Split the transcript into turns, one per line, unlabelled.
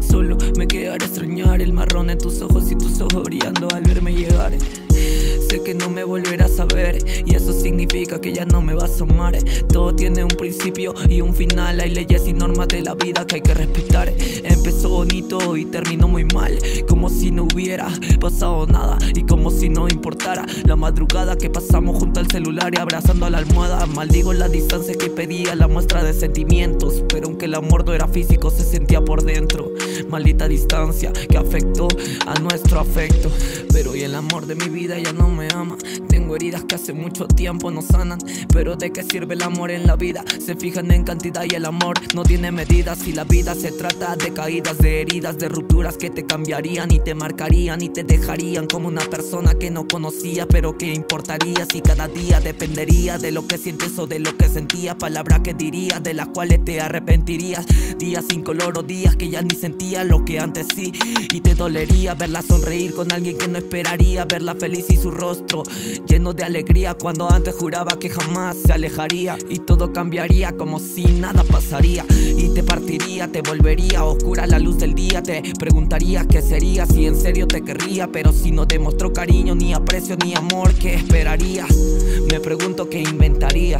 Solo me quedará extrañar el marrón en tus ojos y tus ojos brillando al verme llegar. Sé que no me volverás a ver y eso significa que ya no me vas a amar. Todo tiene un principio y un final, hay leyes y normas de la vida que hay que respetar. Empezó bonito y terminó muy mal, como si no hubiera pasado nada y como si no importara. La madrugada que pasamos junto al celular y abrazando a la almohada, maldigo la distancia que pedía, la muestra de sentimientos, aunque el amor no era físico se sentía por dentro. Maldita distancia que afectó a nuestro afecto. Pero hoy el amor de mi vida ya no me ama. Tengo heridas que hace mucho tiempo no sanan. Pero de qué sirve el amor en la vida Se fijan en cantidad y el amor no tiene medidas. Y la vida se trata de caídas, de heridas, de rupturas Que te cambiarían y te marcarían y te dejarían Como una persona que no conocía pero que importaría Si cada día dependería de lo que sientes o de lo que sentías. Palabras que dirías de las cuales te arrepentirías Días sin color o días que ya ni sentía lo que antes sí. Y te dolería verla sonreír con alguien que no esperaría Verla feliz y su rostro lleno de alegría Cuando antes juraba que jamás se alejaría. Y todo cambiaría como si nada pasaría. Y te partiría, te volvería oscura la luz del día. Te preguntaría qué sería si en serio te querría. Pero si no demostró cariño, ni aprecio, ni amor, ¿qué esperaría? Me pregunto qué inventaría